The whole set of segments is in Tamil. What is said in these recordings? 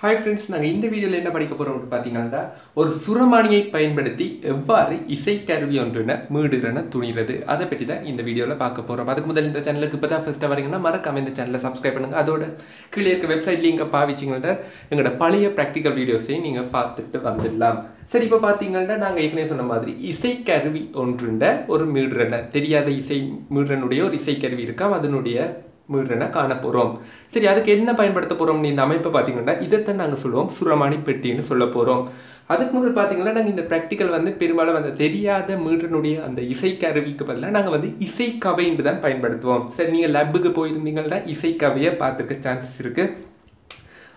ஹாய் ஃப்ரெண்ட்ஸ் நாங்கள் இந்த வீடியோவில் என்ன படிக்க போகிறோம் பார்த்தீங்கன்னா ஒரு சுரமானியை பயன்படுத்தி எவ்வாறு இசைக்கருவி ஒன்றுன மீடுறன துணிகிறது அதை பற்றி தான் இந்த வீடியோவில் பார்க்க போகிறோம் அதுக்கு முதல் இந்த சேனலுக்கு இப்போ தான் ஃபஸ்ட்டாக வரீங்கன்னா மறக்காம இந்த சேனலை சப்ஸ்கிரைப் பண்ணுங்கள் அதோட கீழே இருக்க வெப்சைட்லேயும் இங்கே பாவிச்சிங்கன்னா எங்களோட பழைய ப்ராக்டிக்கல் வீடியோஸையும் நீங்கள் பார்த்துட்டு வந்துடலாம். சரி இப்போ பார்த்தீங்கன்னா நாங்கள் ஏற்கனவே சொன்ன மாதிரி இசைக்கருவி ஒன்றுண்ட ஒரு மீடுறன. தெரியாத இசை மீடுறனுடைய ஒரு இசைக்கருவி இருக்கா? அதனுடைய மீறனை காண போகிறோம் சரி அதுக்கு என்ன பயன்படுத்த போகிறோம்னு இந்த அமைப்பை பார்த்தீங்கன்னா இதைத்தான் நாங்கள் சொல்லுவோம். சுரமானி பெட்டின்னு சொல்ல போகிறோம் அதுக்கு முதல் பார்த்தீங்கன்னா நாங்கள் இந்த ப்ராக்டிக்கல் வந்து பெரும்பாலும் அந்த தெரியாத மீட்டனுடைய அந்த இசைக்கருவிக்கு பதிலாக நாங்கள் வந்து இசைக்கவைன்னு தான் பயன்படுத்துவோம். சரி நீங்கள் லப்புக்கு போயிருந்தீங்கன்னா இசைக்கவையை பார்த்துருக்க சான்சஸ் இருக்குது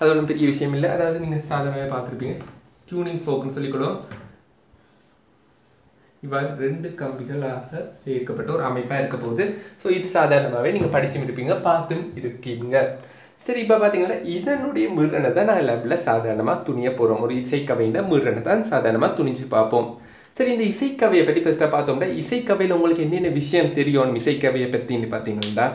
அது ஒன்றும் பெரிய விஷயம் இல்லை. அதாவது நீங்கள் சாதாரணமாக பார்த்துருப்பீங்க. டியூனிங் ஃபோக்குன்னு சொல்லிக்கொள்வோம். இவ்வாறு ரெண்டு கம்பிகளாக சேர்க்கப்பட்ட ஒரு அமைப்பாக இருக்க போகுது. ஸோ இது சாதாரணமாகவே நீங்கள் படிச்சும் இருப்பீங்க பார்த்தும் இருக்கீங்க. சரி இப்போ பார்த்தீங்கன்னா இதனுடைய மீறனை தான் நாங்கள் லேபில் சாதாரணமாக துணிய போகிறோம் ஒரு இசைக்கவையின் மீறனை தான் சாதாரணமாக துணிஞ்சு பார்ப்போம். சரி இந்த இசைக்கவையை பற்றி ஃபஸ்ட்டாக பார்த்தோம்னா இசைக்கவையில் உங்களுக்கு என்னென்ன விஷயம் தெரியும்? இசைக்கவையை பற்றின்னு பார்த்தீங்கன்னா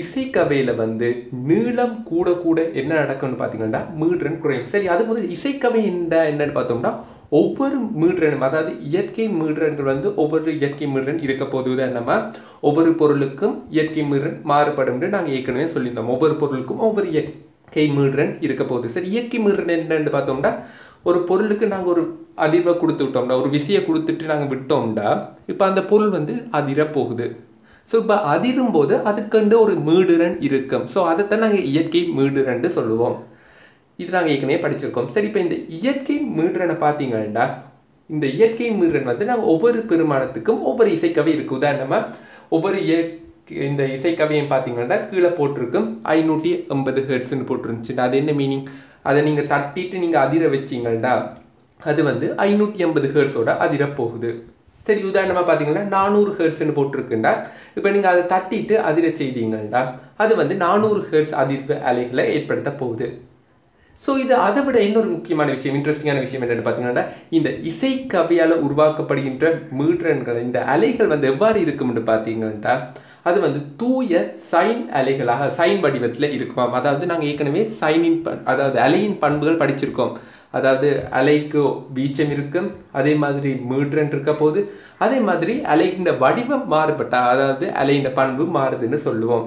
இசைக்கவையில் வந்து நீளம் கூட கூட என்ன நடக்கும்னு பார்த்தீங்கன்னா மீடுறன் குறையும். சரி அது முதல் இசைக்கவை என்ன என்னன்னு பார்த்தோம்னா ஒவ்வொரு மீடுறனும் அதாவது இயற்கை மீடுறன்கள் வந்து ஒவ்வொரு இயற்கை மீடுறன் இருக்க போது நம்ம ஒவ்வொரு பொருளுக்கும் இயற்கை மீடுறன் மாறுபடும் நாங்கள் ஏற்கனவே சொல்லியிருந்தோம். ஒவ்வொரு பொருளுக்கும் ஒவ்வொரு இயற்கை மீடுறன் இருக்க போகுது. சரி இயற்கை மீடுறன் என்னன்னு பார்த்தோம்னா ஒரு பொருளுக்கு நாங்கள் ஒரு அதிர்வை கொடுத்து விட்டோம்னா ஒரு விசையை கொடுத்துட்டு நாங்கள் விட்டோம்னா இப்போ அந்த பொருள் வந்து அதிர போகுது. ஸோ இப்போ அதிரும் போது அதுக்கண்டு ஒரு மீடுரன் இருக்கும். ஸோ அதைத்தான் நாங்கள் இயற்கை மீடுரன்ட்டு சொல்லுவோம். இது நாங்கள் ஏற்கனவே படிச்சிருக்கோம். சரி இப்போ இந்த இயற்கை மீடுரனை பார்த்தீங்கன்னா இந்த இயற்கை மீடுரன் வந்து நாங்கள் ஒவ்வொரு பெருமானத்துக்கும் ஒவ்வொரு இசைக்கவி இருக்குது. உதாரணமாக ஒவ்வொரு இந்த இசைக்கவையும் பார்த்தீங்கன்னா கீழே போட்டிருக்கும் ஐநூற்றி எண்பது ஹெர்ட்ஸ்னு போட்டிருந்துச்சு அது என்ன மீனிங் அதை நீங்கள் தட்டிட்டு நீங்கள் அதிர வச்சிங்கள்டா அது வந்து ஐநூற்றி எண்பது ஹெர்ஸோட அதிர போகுது சரி உதாரணமாக பார்த்தீங்கன்னா நானூறு ஹெர்ட்ஸ்னு போட்டிருக்குண்டா இப்போ நீங்கள் அதை தட்டிட்டு அதிர செய்தீங்கள்டா அது வந்து நானூறு ஹெர்ட்ஸ் அதிர்வு அலைகளை ஏற்படுத்த போகுது. ஸோ இது அதை விட இன்னொரு முக்கியமான விஷயம் இன்ட்ரெஸ்டிங்கான விஷயம் என்னென்னு பார்த்தீங்கன்னா இந்த இசைக்கவியால் உருவாக்கப்படுகின்ற மீட்ரன்கள் இந்த அலைகள் வந்து எவ்வாறு இருக்கும்னு பார்த்தீங்கன்னா அது வந்து தூய சைன் அலைகளாக சைன் வடிவத்தில் இருக்குமாம் அதாவது நாங்கள் ஏற்கனவே சைனின் பண் அதாவது அலையின் பண்புகள் படிச்சிருக்கோம். அதாவது அலைக்கு வீச்சம் இருக்கும் அதே மாதிரி மீட்ரன் இருக்க போது அதே மாதிரி அலையின் வடிவம் மாறுபட்டா அதாவது அலையின் பண்பு மாறுதுன்னு சொல்லுவோம்.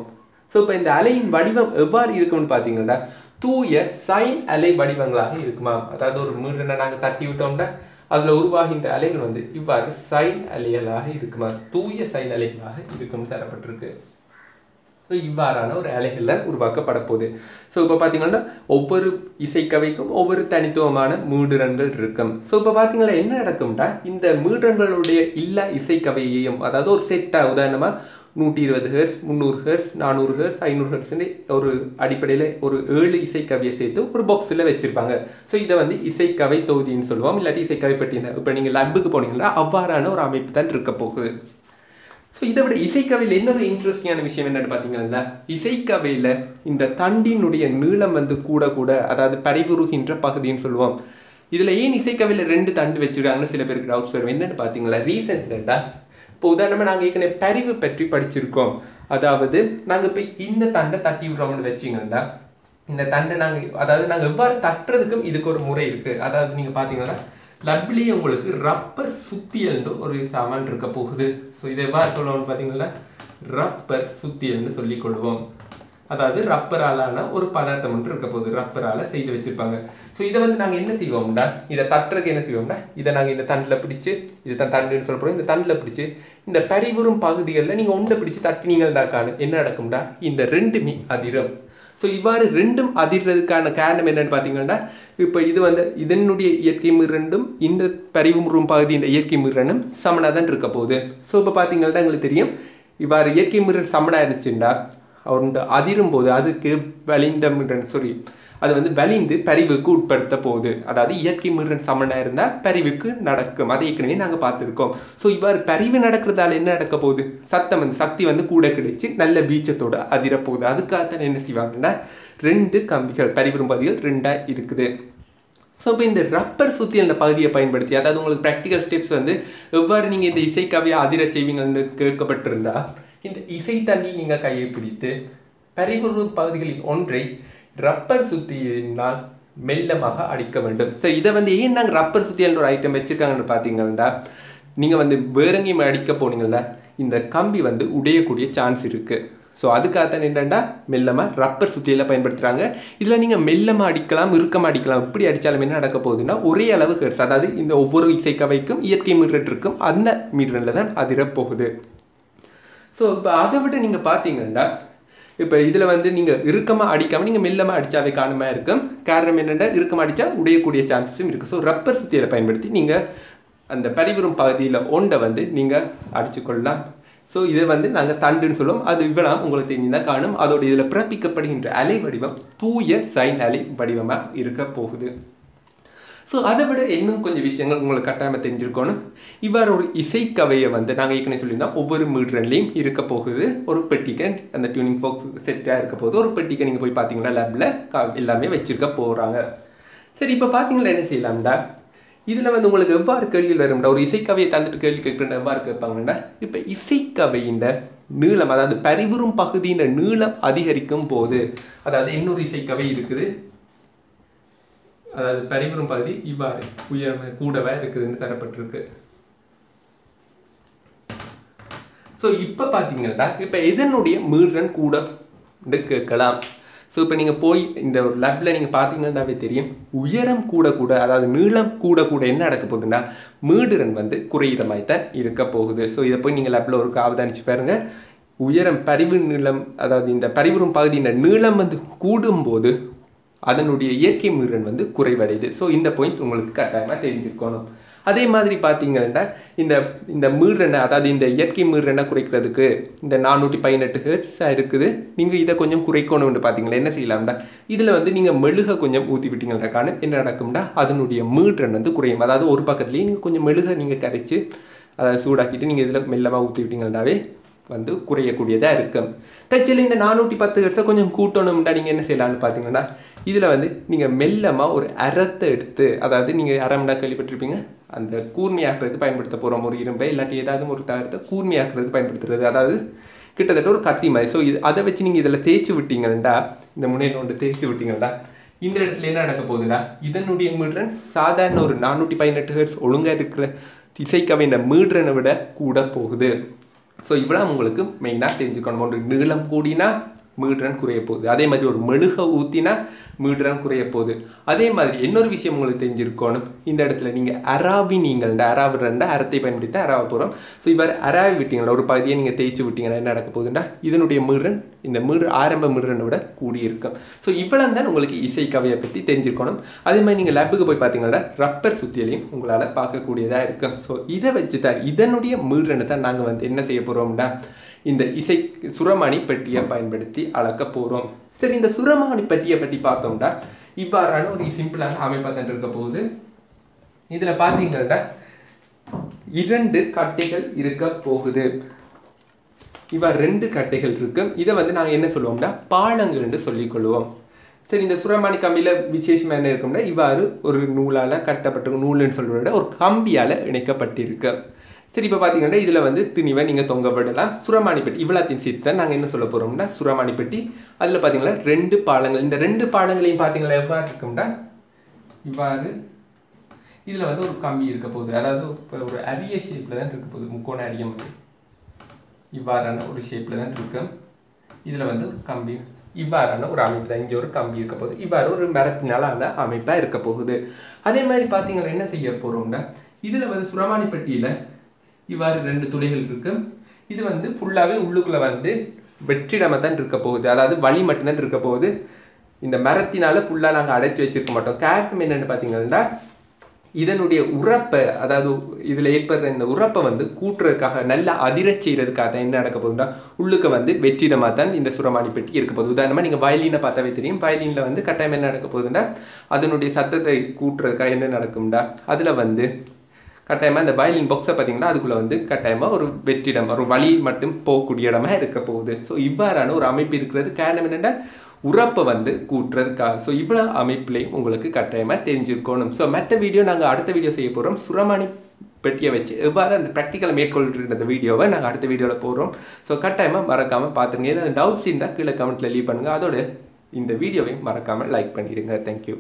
ஸோ இப்போ இந்த அலையின் வடிவம் எவ்வாறு இருக்கும்னு பார்த்தீங்கன்னா தூய சைன் அலை வடிவங்களாக இருக்குமா? அதாவது ஒரு மீட்டரை நாங்கள் தட்டி விட்டோம்னா அதில் உருவாகின்ற அலைகள் வந்து இவ்வாறு சைன் அலைகளாக இருக்குமா? தூய சைன் அலைகளாக இருக்கும்னு தரப்பட்டிருக்கு. ஸோ இவ்வாறான ஒரு அலைகள் தான் உருவாக்கப்பட போகுது. ஸோ இப்போ பார்த்தீங்கன்னா ஒவ்வொரு இசைக்கவைக்கும் ஒவ்வொரு தனித்துவமான மீடுரன்கள் இருக்கும். ஸோ இப்போ பார்த்தீங்கன்னா என்ன நடக்கும்னா இந்த மீடுரன்களுடைய இல்லா இசைக்கவையையும் அதாவது ஒரு செட்டாக உதாரணமாக நூற்றி இருபது ஹெர்ட்ஸ் முந்நூறு ஹெர்ட்ஸ் நானூறு ஹெர்ட்ஸ் ஐநூறு ஹெர்ட்ஸ்னு ஒரு அடிப்படையில் ஒரு ஏழு இசைக்கவியை சேர்த்து ஒரு பாக்ஸில் வச்சுருப்பாங்க. ஸோ இதை வந்து இசைக்கவை தொகுதின்னு சொல்லுவோம். இல்லாட்டி இசைக்கவை பற்றின இப்போ நீங்கள் லப்புக்கு போனீங்கன்னா அவ்வாறான ஒரு அமைப்பு தான் இருக்க போகுது. ஸோ இதை விட இசைக்கவையில் இன்னொரு இன்ட்ரெஸ்டிங்கான விஷயம் என்னென்னு பார்த்தீங்கன்னா இசைக்கவையில் இந்த தண்டினுடைய நீளம் வந்து கூட கூட அதாவது பரிபுருகின்ற பகுதின்னு சொல்லுவோம். இதில் ஏன் இசைக்கவையில் ரெண்டு தண்டு வச்சுருக்காங்கன்னு சில பேருக்கு டவுட்ஸ் வரும். என்னென்னு பார்த்தீங்களா ரீசெண்டாக இப்போ உதாரணமாக நாங்கள் ஏற்கனவே பரிவு பற்றி படிச்சிருக்கோம். அதாவது நாங்கள் இப்போ இந்த தண்டை தட்டி விடுறோம்னு வச்சிங்கன்னா இந்த தண்டை நாங்கள் அதாவது நாங்கள் எவ்வாறு தட்டுறதுக்கும் இதுக்கு ஒரு முறை இருக்குது அதாவது நீங்கள் பார்த்தீங்கன்னா லப்லியே உங்களுக்கு ரப்பர் சுத்தியல்னு ஒரு சாமான் இருக்க போகுது. ஸோ இதை எவ்வாறு சொல்லணும்னு பார்த்தீங்கன்னா ரப்பர் சுத்தியல்னு சொல்லிக் கொள்வோம். அதாவது ரப்பராலான ஒரு பதார்த்தம் ஒன்று இருக்க போகுது. ரப்பரால செய்து வச்சிருப்பாங்க. ஸோ இதை வந்து நாங்கள் என்ன செய்வோம்னா இதை தட்டுறதுக்கு என்ன செய்வோம்னா இதை நாங்கள் இந்த தண்டில் பிடிச்சு இது தான் தண்டுன்னு சொல்ல இந்த தண்டில் பிடிச்சு இந்த பரிவுறும் பகுதிகளில் நீங்கள் ஒன்றை பிடிச்சு தட்டினீங்கள்டாக்கான என்ன நடக்கும்டா இந்த ரெண்டுமே அதிரும். ஸோ இவ்வாறு ரெண்டும் அதிர்றதுக்கான காரணம் என்னன்னு பார்த்தீங்கன்னா இப்போ இது வந்து இதனுடைய இயற்கை மீறண்டும் இந்த பரிவுறும் பகுதியின் இயற்கை மீறனும் சமனாக தான் இருக்க போகுது. ஸோ இப்போ பார்த்தீங்கன்னா எங்களுக்கு தெரியும் இவ்வாறு இயற்கை மீறல் சமனாக இருந்துச்சுண்டா அவர் அதிரும் போது அதுக்கு வலிந்தம் சொல்லி சாரி அது வந்து வலிந்து பரிவுக்கு உட்படுத்த போகுது. அதாவது இயற்கை மீறன் சமனாக இருந்தால் பரிவுக்கு நடக்கும். அதை ஏற்கனவே நாங்கள் பார்த்துருக்கோம். ஸோ இவ்வாறு பரிவு நடக்கிறதால என்ன நடக்க போகுது? சத்தம் வந்து சக்தி வந்து கூட கிடைச்சி நல்ல பீச்சத்தோடு அதிரப்போகுது. அதுக்காகத்தான் என்ன செய்வாங்கன்னா ரெண்டு கம்பிகள் பரிவுறும் பகுதிகள் ரெண்டாக இருக்குது. ஸோ இப்போ இந்த ரப்பர் சுற்றி அந்த பகுதியை பயன்படுத்தி அதாவது உங்களுக்கு ப்ராக்டிக்கல் ஸ்டெப்ஸ் வந்து எவ்வாறு நீங்கள் இந்த இசைக்காவையை அதிர செய்வீங்கன்னு கேட்கப்பட்டிருந்தா இந்த இசை தண்ணி நீங்கள் கையை பிடித்து பரிவுறு பகுதிகளில் ஒன்றை ரப்பர் சுத்தியினால் மெல்லமாக அடிக்க வேண்டும். ஸோ இதை வந்து ஏன் நாங்கள் ரப்பர் சுத்தியல் ஒரு ஐட்டம் வச்சுருக்காங்கன்னு பார்த்தீங்கன்னா நீங்கள் வந்து வேற அடிக்க போனீங்கல்ல இந்த கம்பி வந்து உடையக்கூடிய சான்ஸ் இருக்குது ஸோ அதுக்காகத்தான் என்னென்னா மெல்லமாக ரப்பர் சுத்தியில் பயன்படுத்துகிறாங்க இதில் நீங்கள் மெல்லமாக அடிக்கலாம் இறுக்கமாக அடிக்கலாம் இப்படி அடித்தாலும் என்ன நடக்க போகுதுன்னா ஒரே அளவு ஹெர்ஸ் அதாவது இந்த ஒவ்வொரு இசைக்கவைக்கும் இயற்கை மீறட் இருக்கும் அந்த மீறனில் தான் அதிரப்போகுது ஸோ இப்போ அதை விட நீங்கள் பார்த்தீங்கன்னா இப்போ இதில் வந்து நீங்கள் இறுக்கமாக அடிக்காமல் நீங்கள் மெல்லமாக அடித்தாவே காணமாக இருக்கும் காரணம் என்னென்னா இறுக்கமாக அடித்தா உடையக்கூடிய சான்சஸும் இருக்குது ஸோ ரப்பர் சுத்தியில் பயன்படுத்தி நீங்கள் அந்த பரிவரும் பகுதியில் ஒன்றை வந்து நீங்கள் அடிச்சுக்கொள்ளலாம். ஸோ இதை வந்து நாங்கள் தண்டுன்னு சொல்லுவோம். அது இவ்வளோ உங்களுக்கு தெரிஞ்சுதான் காணும். அதோட இதில் பிறப்பிக்கப்படுகின்ற அலை வடிவம் தூய சைன் அலை வடிவமாக இருக்க போகுது. ஸோ அதை விட இன்னும் கொஞ்சம் விஷயங்கள் உங்களுக்கு கட்டாயமாக தெரிஞ்சிருக்கணும். இவ்வாறு ஒரு இசைக்கவையை வந்து நாங்கள் ஏற்கனவே சொல்லியிருந்தோம். ஒவ்வொரு மீட்ரன்லையும் இருக்க போகுது. ஒரு பெட்டிக்கன் அந்த டியூனிங் ஃபோக்ஸ் செட்டாக இருக்க போகுது. ஒரு பெட்டிக்கை நீங்கள் போய் பார்த்தீங்கன்னா லேபில் எல்லாமே வச்சுருக்க போகிறாங்க சரி இப்போ பார்த்தீங்கன்னா என்ன செய்யலாம்டா? இதில் வந்து உங்களுக்கு எவ்வாறு கேள்விகள் வரும்டா? ஒரு இசைக்கவையை தந்துட்டு கேள்வி கேட்குற எவ்வாறு கேட்பாங்கன்னா இப்போ இசைக்கவையின் நீளம் அதாவது பரிவுறும் பகுதியின் நீளம் அதிகரிக்கும் போது அதாவது இன்னொரு இசைக்கவை இருக்குது. அதாவது பரிவுறும் பகுதி இவ்வாறு உயர்மை கூடவே இருக்குதுன்னு தரப்பட்டிருக்கு. ஸோ இப்போ பார்த்தீங்கன்னா இப்போ எதனுடைய மீறன் கூட கேட்கலாம். ஸோ இப்போ நீங்கள் போய் இந்த ஒரு லேப்பில் நீங்கள் பார்த்தீங்கன்னாவே தெரியும். உயரம் கூட கூட அதாவது நீளம் கூட கூட என்ன நடக்க போகுதுன்னா மீடுரன் வந்து குறையிற மாதிரி தான் இருக்க போகுது. ஸோ இதை போய் நீங்கள் லேப்பில் ஒரு அவதானிச்சு பாருங்கள் உயரம் பரிவு நீளம் அதாவது இந்த பரிவுறும் பகுதியின் நீளம் வந்து கூடும்போது அதனுடைய இயற்கை மீறன் வந்து குறைவடையுது. ஸோ இந்த பாயிண்ட்ஸ் உங்களுக்கு கட்டாயமாக தெரிஞ்சிருக்கணும். அதே மாதிரி பார்த்தீங்கன்னா இந்த இந்த மீறனை அதாவது இந்த இயற்கை மீறனை குறைக்கிறதுக்கு இந்த நானூற்றி பதினெட்டு ஹெர்ட்ஸாக இருக்குது. நீங்கள் இதை கொஞ்சம் குறைக்கணும்னு பார்த்தீங்களா என்ன செய்யலாம்டா இதில் வந்து நீங்கள் மெழுக கொஞ்சம் ஊற்றி விட்டீங்கன்னா காணும் என்ன நடக்கும்டா அதனுடைய மீறன் வந்து குறையும். அதாவது ஒரு பக்கத்துலேயே நீங்கள் கொஞ்சம் மெழுக நீங்கள் கரைச்சி அதை சூடாக்கிட்டு நீங்கள் இதில் மெல்லமாக ஊற்றி விட்டீங்கன்னாவே வந்து குறையக்கூடியதாக இருக்கும் தச்சில் இந்த நானூற்றி பத்து ஹெர்ட்ஸை கொஞ்சம் கூட்டணும்டா நீங்கள் என்ன செய்யலாம்னு பார்த்தீங்கன்னா இதில் வந்து நீங்கள் மெல்லமாக ஒரு அறத்தை எடுத்து அதாவது நீங்கள் அறம்டா கேள்விப்பட்டிருப்பீங்க அந்த கூர்மையாக்குறதுக்கு பயன்படுத்த போகிறோம் ஒரு இரும்பை இல்லாட்டி ஏதாவது ஒரு தகரத்தை கூர்மையாக்குறதுக்கு பயன்படுத்துறது. அதாவது கிட்டத்தட்ட ஒரு கத்தி மாதிரி. ஸோ இது அதை வச்சு நீங்கள் இதில் தேய்ச்சி விட்டீங்கன்னா இந்த முனையில் ஒன்று தேய்ச்சி விட்டீங்கன்னா இந்த இடத்துல என்ன நடக்க போகுதுன்னா இதனுடைய மீட்ரன் சாதாரண ஒரு நானூற்றி பதினெட்டு ஹெர்ட்ஸ் ஒழுங்காக இருக்கிற இசைக்கவையின் மீட்ரனை விட கூட போகுது. ஸோ இவ்வளோ உங்களுக்கு மெயினாக தெரிஞ்சுக்கணும் ஒரு நீளம் கூடினா மீட்ரன் குறைய போகுது. அதே மாதிரி ஒரு மெழுக ஊற்றினா மீட்ரன் குறைய போகுது அதே மாதிரி இன்னொரு விஷயம் உங்களுக்கு தெரிஞ்சிருக்கணும். இந்த இடத்துல நீங்கள் அராவி நீங்கள் இந்த அராவு ரெண்டு அறத்தை பயன்படுத்தி அராவ போகிறோம் ஸோ இவ்வாறு அராவி விட்டீங்களா? ஒரு பகுதியை நீங்கள் தேய்ச்சி விட்டீங்கன்னா என்ன நடக்க போகுதுன்னா இதனுடைய மீறன் இந்த மீறு ஆரம்ப மீறனை விட கூடியிருக்கும். ஸோ இவ்வளோ தான் உங்களுக்கு இசைக்கவையை பற்றி தெரிஞ்சிருக்கணும். அதே மாதிரி நீங்கள் லேபுக்கு போய் பார்த்தீங்கன்னா ரப்பர் சுத்தியலையும் உங்களால் பார்க்கக்கூடியதாக இருக்கும். ஸோ இதை வச்சு தான் இதனுடைய மீறனை தான் நாங்கள் வந்து என்ன செய்ய போகிறோம்னா இந்த இசை சுரமணி பெட்டியை பயன்படுத்தி அளக்க போகிறோம் சரி இந்த சுரமானி பட்டியை பற்றி பார்த்தோம்னா இவ்வாறான ஒரு சிம்பிளான அமைப்பாக தான் இருக்க போகுது. இதில் பார்த்தீங்கன்னா இரண்டு கட்டைகள் இருக்க போகுது. இவ்வாறு ரெண்டு கட்டைகள் இருக்கு. இதை வந்து நாங்கள் என்ன சொல்லுவோம்னா பாலங்கள்னு சொல்லிக்கொள்வோம் சரி இந்த சுரமணி கம்பியில் விசேஷம் என்ன இருக்கும்னா இவ்வாறு ஒரு நூலால் கட்டப்பட்ட நூல்னு சொல்கிறத ஒரு கம்பியால் இணைக்கப்பட்டிருக்கு. சரி இப்போ பார்த்தீங்கன்னா இதில் வந்து திணிவை நீங்கள் தொங்க விடலாம் பெட்டி இவ்வளோத்தையும் சேர்த்து தான் நாங்கள் என்ன சொல்ல போகிறோம்னா சுரமானிப்பட்டி அதில் பார்த்தீங்கன்னா ரெண்டு பாலங்கள். இந்த ரெண்டு பாலங்களையும் பார்த்தீங்களா எவ்வாறு இருக்கும்னா இவ்வாறு. இதில் வந்து ஒரு கம்பி இருக்க போகுது. அதாவது இப்போ ஒரு அரிய ஷேப்பில் தான் இருக்க போகுது. முக்கோண அரியம் இவ்வாறான ஒரு ஷேப்பில் தான் இருக்கும் இதில் வந்து ஒரு கம்பி. இவ்வாறான ஒரு அமைப்பு தான். இங்கே ஒரு கம்பி இருக்க போகுது. இவ்வாறு ஒரு மரத்தினாலான அமைப்பாக இருக்க போகுது. அதே மாதிரி பார்த்தீங்கன்னா என்ன செய்ய போகிறோம்னா இதில் வந்து சுரமானிப்பட்டியில் இவ்வாறு ரெண்டு துளைகள் இருக்கு. இது வந்து ஃபுல்லாகவே உள்ளுக்குள்ளே வந்து வெற்றிடமாக தான் இருக்க போகுது. அதாவது வழி மட்டும்தான் இருக்க போகுது. இந்த மரத்தினால ஃபுல்லாக நாங்கள் அடைச்சி வச்சிருக்க மாட்டோம். காரணம் என்னென்னு பார்த்தீங்கன்னா இதனுடைய உரப்பை அதாவது இதில் ஏற்படுற இந்த உரப்பை வந்து கூட்டுறதுக்காக நல்லா அதிரச் செய்கிறதுக்காக தான் என்ன நடக்க போகுதுன்னா உள்ளுக்க வந்து வெற்றிடமாக தான் இந்த சுரமானி பெட்டி இருக்க போகுது. உதாரணமாக நீங்கள் வயலினை பார்த்தாவே தெரியும். வயலினில் வந்து கட்டாயம் என்ன நடக்க போகுதுன்னா அதனுடைய சத்தத்தை கூட்டுறதுக்காக என்ன நடக்கும்டா அதில் வந்து கட்டாயமாக இந்த வயலின் பாக்ஸை பார்த்தீங்கன்னா அதுக்குள்ளே வந்து கட்டாயமாக ஒரு வெற்றிடம் ஒரு வழி மட்டும் போகக்கூடிய இடமா இருக்க போகுது. ஸோ இவ்வாறான ஒரு அமைப்பு இருக்கிறது. காரணம் என்னென்னா உறப்பை வந்து கூட்டுறதுக்காக ஸோ இவ்வளோ அமைப்புலையும் உங்களுக்கு கட்டாயமாக தெரிஞ்சிருக்கணும். ஸோ மற்ற வீடியோ நாங்கள் அடுத்த வீடியோ செய்ய போகிறோம் சுரமணி பெட்டியை வச்சு எவ்வாறு அந்த ப்ராக்டிக்கலை மேற்கொள்கிற வீடியோவை நாங்கள் அடுத்த வீடியோவில் போகிறோம் ஸோ கட்டாயமாக மறக்காமல் பார்த்துருங்க ஏதாவது டவுட்ஸ் இருந்தால் கீழே கமெண்ட்டில் லீவ் பண்ணுங்கள் அதோட இந்த வீடியோவையும் மறக்காமல் லைக் பண்ணிடுங்க. தேங்க்யூ